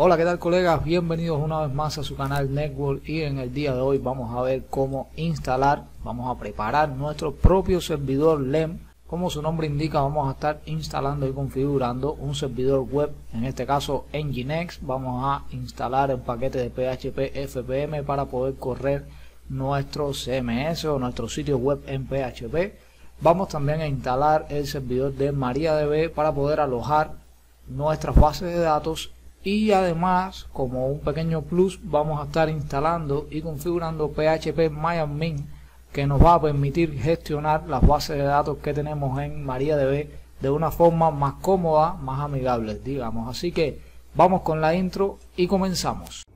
Hola, ¿qué tal colegas? Bienvenidos una vez más a su canal Network y en el día de hoy vamos a ver cómo instalar, vamos a preparar nuestro propio servidor LEM. Como su nombre indica, vamos a estar instalando y configurando un servidor web, en este caso Nginx. Vamos a instalar el paquete de PHP FPM para poder correr nuestro CMS o nuestro sitio web en PHP. Vamos también a instalar el servidor de MariaDB para poder alojar nuestras bases de datos y además como un pequeño plus vamos a estar instalando y configurando PHP MyAdmin que nos va a permitir gestionar las bases de datos que tenemos en MariaDB de una forma más cómoda, más amigable, digamos. Así que vamos con la intro y comenzamos.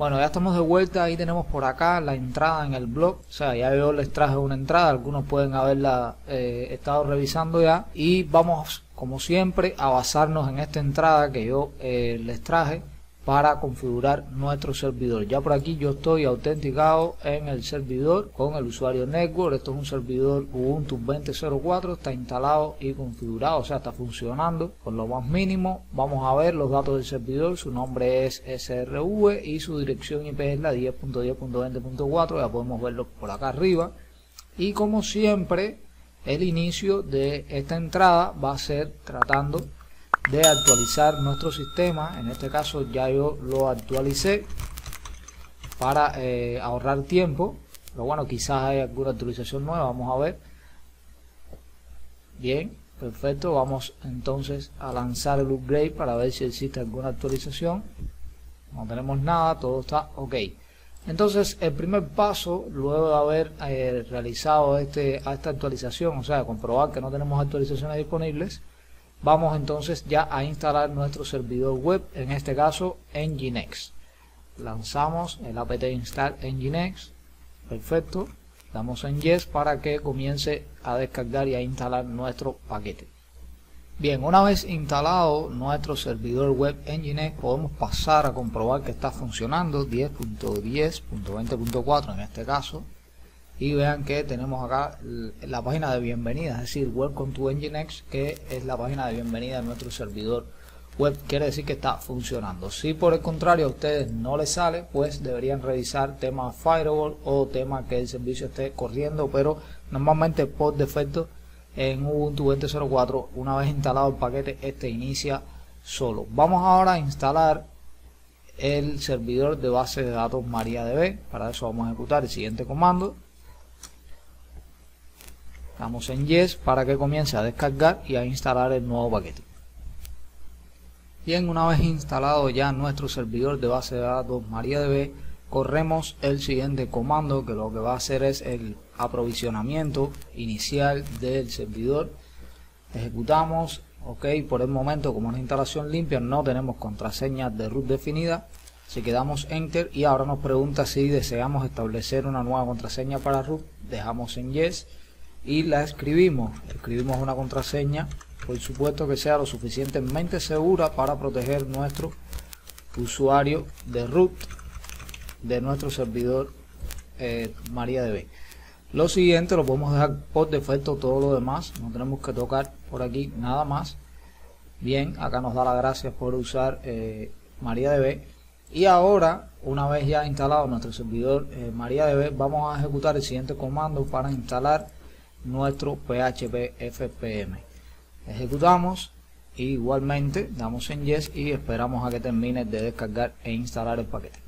Bueno, ya estamos de vuelta, ahí tenemos por acá la entrada en el blog, o sea, ya yo les traje una entrada, algunos pueden haberla eh, estado revisando ya. Y vamos como siempre a basarnos en esta entrada que yo eh, les traje para configurar nuestro servidor. Ya por aquí yo estoy autenticado en el servidor con el usuario network. Esto es un servidor Ubuntu 20.04, está instalado y configurado, o sea, está funcionando con lo más mínimo. Vamos a ver los datos del servidor, su nombre es SRV y su dirección IP es la 10.10.20.4, ya podemos verlo por acá arriba. Y como siempre, el inicio de esta entrada va a ser tratando de actualizar nuestro sistema. En este caso ya yo lo actualicé para eh, ahorrar tiempo. Pero bueno quizás hay alguna actualización nueva vamos a ver. Bien perfecto. Vamos entonces a lanzar el upgrade para ver si existe alguna actualización. No tenemos nada todo está ok. Entonces el primer paso luego de haber eh, realizado este, esta actualización o sea comprobar que no tenemos actualizaciones disponibles vamos entonces ya a instalar nuestro servidor web, en este caso Nginx. Lanzamos el apt install Nginx, perfecto, damos en yes para que comience a descargar y a instalar nuestro paquete. Bien, una vez instalado nuestro servidor web Nginx, podemos pasar a comprobar que está funcionando 10.10.20.4 en este caso y vean que tenemos acá la página de bienvenida, es decir, Welcome to Nginx, que es la página de bienvenida de nuestro servidor web, quiere decir que está funcionando. Si por el contrario a ustedes no les sale, pues deberían revisar tema firewall o tema que el servicio esté corriendo, pero normalmente por defecto en Ubuntu 20.04, una vez instalado el paquete, este inicia solo. Vamos ahora a instalar el servidor de base de datos MariaDB, para eso vamos a ejecutar el siguiente comando Damos en Yes para que comience a descargar y a instalar el nuevo paquete. Bien, una vez instalado ya nuestro servidor de base de datos MariaDB, corremos el siguiente comando que lo que va a hacer es el aprovisionamiento inicial del servidor. Ejecutamos, ok, por el momento como es instalación limpia no tenemos contraseña de root definida, si quedamos enter y ahora nos pregunta si deseamos establecer una nueva contraseña para root, dejamos en yes y la escribimos. Escribimos una contraseña, por supuesto que sea lo suficientemente segura para proteger nuestro usuario de root de nuestro servidor eh, MariaDB. Lo siguiente lo podemos dejar por defecto todo lo demás, no tenemos que tocar por aquí nada más. Bien, acá nos da las gracias por usar eh, MariaDB. Y ahora, una vez ya instalado nuestro servidor eh, MariaDB, vamos a ejecutar el siguiente comando para instalar nuestro PHP FPM. Ejecutamos igualmente damos en yes y esperamos a que termine de descargar e instalar el paquete.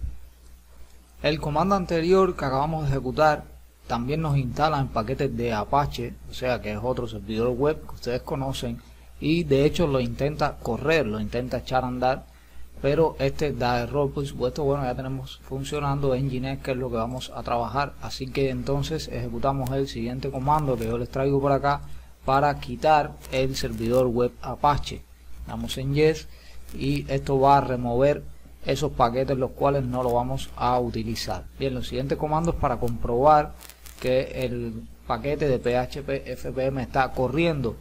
El comando anterior que acabamos de ejecutar también nos instala en paquetes de Apache, o sea que es otro servidor web que ustedes conocen y de hecho lo intenta correr, lo intenta echar a andar pero este da error por supuesto bueno ya tenemos funcionando Nginx que es lo que vamos a trabajar. Así que entonces ejecutamos el siguiente comando que yo les traigo por acá para quitar el servidor web Apache. Damos en yes y esto va a remover esos paquetes los cuales no lo vamos a utilizar. Bien los siguientes comandos para comprobar que el paquete de PHP FPM está corriendo.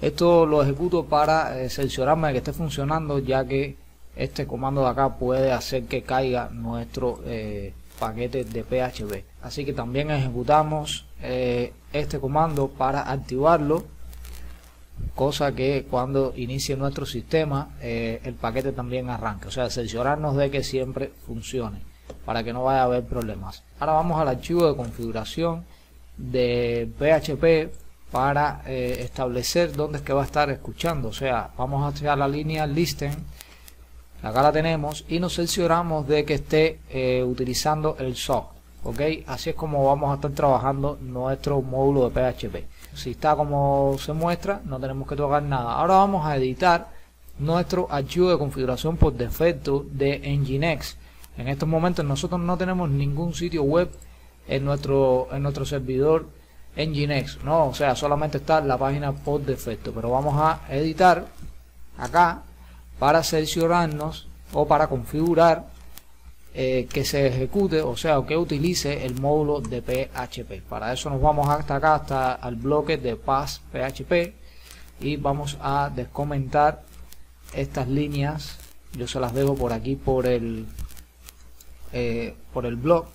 Esto lo ejecuto para eh, de que esté funcionando ya que este comando de acá puede hacer que caiga nuestro eh, paquete de PHP así que también ejecutamos eh, este comando para activarlo cosa que cuando inicie nuestro sistema eh, el paquete también arranque. O sea cerciorarnos de que siempre funcione para que no vaya a haber problemas. Ahora vamos al archivo de configuración de PHP para establecer dónde es que va a estar escuchando. O sea vamos a hacer la línea listen acá la tenemos y nos cercioramos de que esté eh, utilizando el SOC ok así es como vamos a estar trabajando nuestro módulo de PHP si está como se muestra no tenemos que tocar nada. Ahora vamos a editar nuestro archivo de configuración por defecto de Nginx. En estos momentos nosotros no tenemos ningún sitio web en nuestro en nuestro servidor Nginx. No o sea solamente está la página por defecto. Pero vamos a editar acá para seleccionarnos o para configurar eh, que se ejecute, o sea, que utilice el módulo de PHP. Para eso nos vamos hasta acá, hasta el bloque de Pass PHP y vamos a descomentar estas líneas. Yo se las dejo por aquí por el eh, por el blog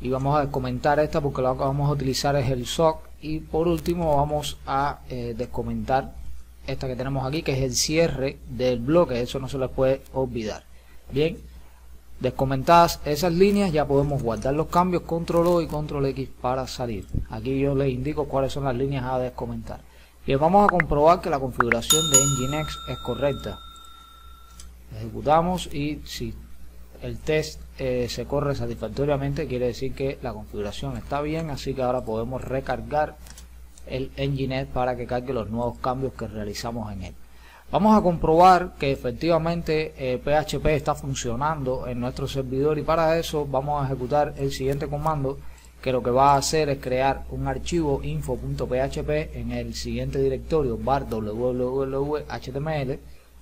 y vamos a descomentar esta porque lo que vamos a utilizar es el SOC y por último vamos a eh, descomentar esta que tenemos aquí que es el cierre del bloque eso no se les puede olvidar. Bien descomentadas esas líneas ya podemos guardar los cambios control O y control X para salir. Aquí yo les indico cuáles son las líneas a descomentar. Bien vamos a comprobar que la configuración de Nginx es correcta. Ejecutamos y si el test eh, se corre satisfactoriamente quiere decir que la configuración está bien así que ahora podemos recargar el Nginx para que cargue los nuevos cambios que realizamos en él. Vamos a comprobar que efectivamente PHP eh, está funcionando en nuestro servidor y para eso vamos a ejecutar el siguiente comando que lo que va a hacer es crear un archivo info.php en el siguiente directorio bar www.html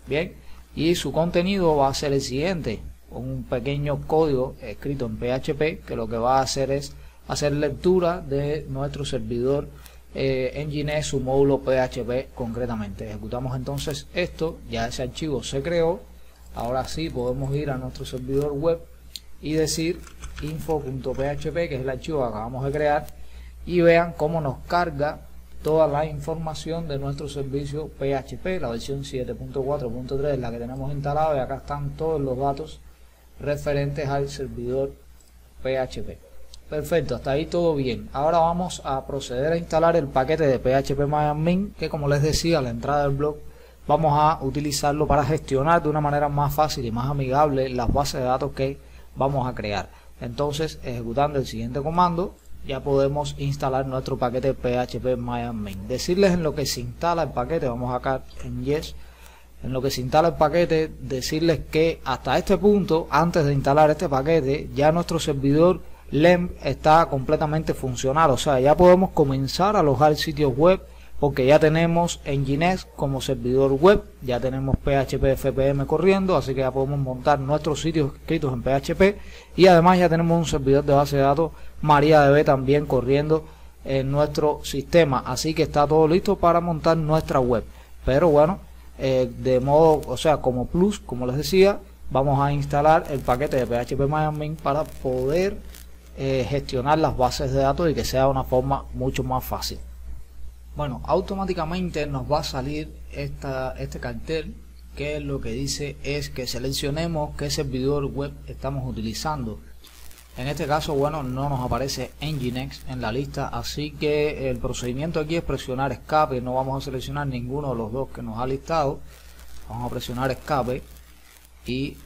bien y su contenido va a ser el siguiente un pequeño código escrito en PHP que lo que va a hacer es hacer lectura de nuestro servidor eh, Nginx su módulo PHP concretamente. Ejecutamos entonces esto, ya ese archivo se creó. Ahora sí podemos ir a nuestro servidor web y decir info.php, que es el archivo que acabamos de crear, y vean cómo nos carga toda la información de nuestro servicio PHP, la versión 7.4.3 la que tenemos instalado y acá están todos los datos referentes al servidor PHP. Perfecto, hasta ahí todo bien. Ahora vamos a proceder a instalar el paquete de PHP que como les decía a la entrada del blog vamos a utilizarlo para gestionar de una manera más fácil y más amigable las bases de datos que vamos a crear. Entonces, ejecutando el siguiente comando, ya podemos instalar nuestro paquete PHP Decirles en lo que se instala el paquete, vamos acá en Yes, en lo que se instala el paquete, decirles que hasta este punto, antes de instalar este paquete, ya nuestro servidor LEMP está completamente funcional, o sea, ya podemos comenzar a alojar sitios web porque ya tenemos Nginx como servidor web, ya tenemos PHP FPM corriendo, así que ya podemos montar nuestros sitios escritos en PHP y además ya tenemos un servidor de base de datos MariaDB también corriendo en nuestro sistema, así que está todo listo para montar nuestra web. Pero bueno, eh, de modo, o sea, como plus, como les decía, vamos a instalar el paquete de PHP para poder eh, gestionar las bases de datos y que sea una forma mucho más fácil. Bueno, automáticamente nos va a salir esta, este cartel que lo que dice es que seleccionemos qué servidor web estamos utilizando. En este caso, bueno, no nos aparece Nginx en la lista, así que el procedimiento aquí es presionar escape, no vamos a seleccionar ninguno de los dos que nos ha listado. Vamos a presionar escape y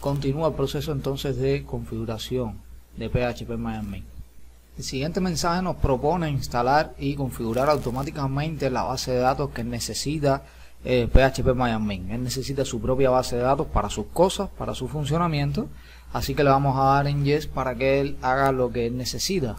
continúa el proceso entonces de configuración de PHP Miami. El siguiente mensaje nos propone instalar y configurar automáticamente la base de datos que necesita eh, PHP Miami. Él necesita su propia base de datos para sus cosas, para su funcionamiento, así que le vamos a dar en Yes para que él haga lo que él necesita.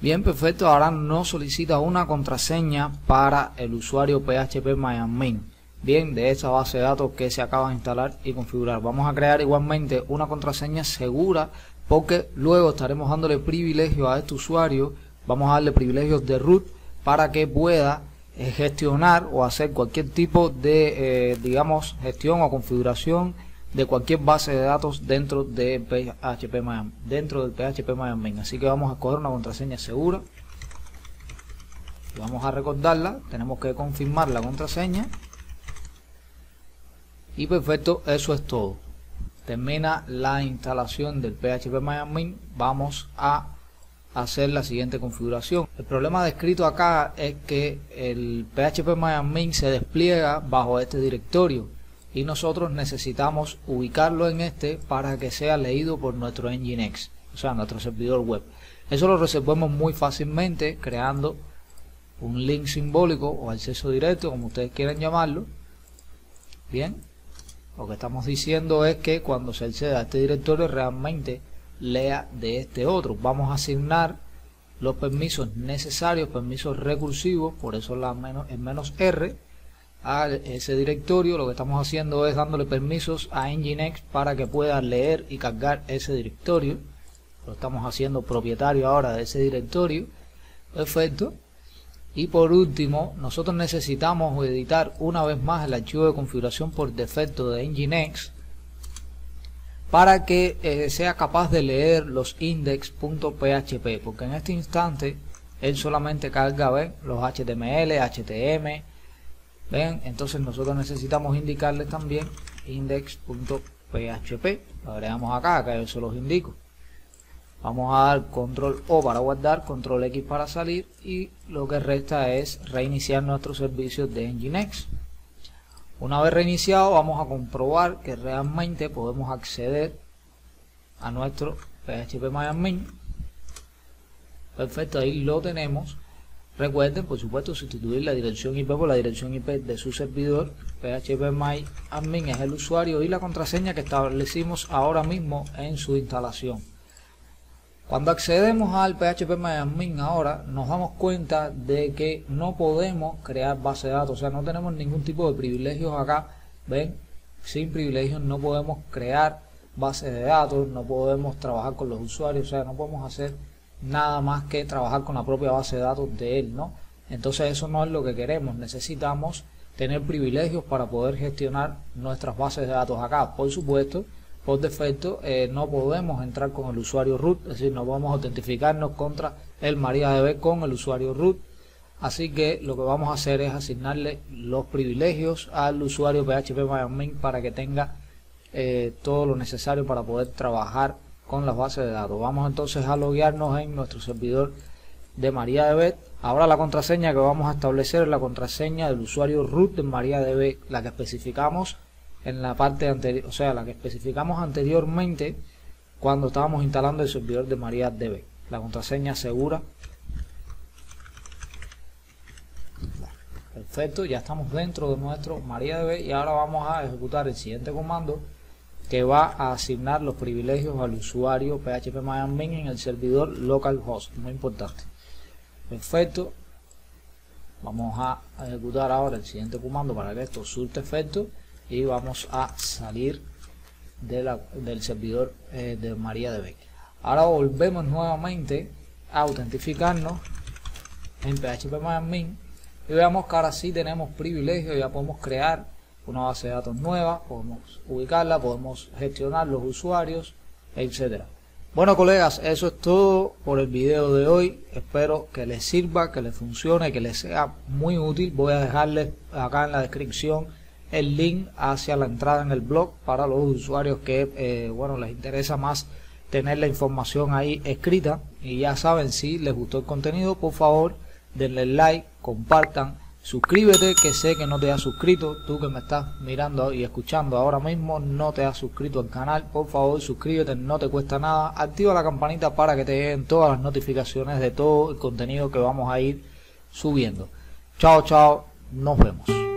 Bien, perfecto, ahora nos solicita una contraseña para el usuario PHP Miami. Bien, de esa base de datos que se acaba de instalar y configurar. Vamos a crear igualmente una contraseña segura porque luego estaremos dándole privilegios a este usuario, vamos a darle privilegios de root para que pueda eh, gestionar o hacer cualquier tipo de, eh, digamos, gestión o configuración de cualquier base de datos dentro de PHP dentro del PHP Así que vamos a escoger una contraseña segura. vamos a recordarla. Tenemos que confirmar la contraseña. Y perfecto eso es todo termina la instalación del PHP vamos a hacer la siguiente configuración. El problema descrito acá es que el PHP se despliega bajo este directorio y nosotros necesitamos ubicarlo en este para que sea leído por nuestro Nginx, o sea, nuestro servidor web. Eso lo resolvemos muy fácilmente creando un link simbólico o acceso directo, como ustedes quieran llamarlo. Bien, lo que estamos diciendo es que cuando se accede a este directorio realmente lea de este otro. Vamos a asignar los permisos necesarios, permisos recursivos, por eso la menos, el menos R, a ese directorio. Lo que estamos haciendo es dándole permisos a Nginx para que pueda leer y cargar ese directorio. Lo estamos haciendo propietario ahora de ese directorio. Perfecto. Y por último, nosotros necesitamos editar una vez más el archivo de configuración por defecto de Nginx para que eh, sea capaz de leer los index.php porque en este instante él solamente carga los HTML, HTM ven entonces nosotros necesitamos indicarle también index.php lo agregamos acá, acá yo se los indico vamos a dar control O para guardar, control X para salir y lo que resta es reiniciar nuestro servicio de Nginx una vez reiniciado vamos a comprobar que realmente podemos acceder a nuestro php Perfecto, ahí lo tenemos. Recuerden, por supuesto, sustituir la dirección IP por la dirección IP de su servidor. php es el usuario y la contraseña que establecimos ahora mismo en su instalación. Cuando accedemos al PHP MyAdmin ahora nos damos cuenta de que no podemos crear base de datos, o sea, no tenemos ningún tipo de privilegios acá, ven, sin privilegios no podemos crear base de datos, no podemos trabajar con los usuarios, o sea, no podemos hacer nada más que trabajar con la propia base de datos de él, ¿no? Entonces eso no es lo que queremos, necesitamos tener privilegios para poder gestionar nuestras bases de datos acá, por supuesto, por defecto eh, no podemos entrar con el usuario root, es decir, no podemos autentificarnos contra el MariaDB con el usuario root. Así que lo que vamos a hacer es asignarle los privilegios al usuario PHP para que tenga eh, todo lo necesario para poder trabajar con las bases de datos. Vamos entonces a loguearnos en nuestro servidor de MariaDB. Ahora la contraseña que vamos a establecer es la contraseña del usuario root de MariaDB, la que especificamos en la parte anterior, o sea, la que especificamos anteriormente cuando estábamos instalando el servidor de MariaDB. La contraseña segura. Perfecto, ya estamos dentro de nuestro MariaDB y ahora vamos a ejecutar el siguiente comando que va a asignar los privilegios al usuario phpMyAdmin en el servidor localhost, muy importante. Perfecto. Vamos a ejecutar ahora el siguiente comando para que esto surte efecto y vamos a salir de la, del servidor eh, de MariaDB. Ahora volvemos nuevamente a autentificarnos en phpMyAdmin y veamos que ahora sí tenemos privilegio, ya podemos crear una base de datos nueva, podemos ubicarla, podemos gestionar los usuarios, etcétera. Bueno colegas, eso es todo por el video de hoy. Espero que les sirva, que les funcione, que les sea muy útil. Voy a dejarles acá en la descripción el link hacia la entrada en el blog para los usuarios que eh, bueno les interesa más tener la información ahí escrita. Y ya saben si les gustó el contenido por favor denle like compartan suscríbete que sé que no te has suscrito tú que me estás mirando y escuchando ahora mismo no te has suscrito al canal por favor suscríbete no te cuesta nada. Activa la campanita para que te lleguen todas las notificaciones de todo el contenido que vamos a ir subiendo. Chao chao nos vemos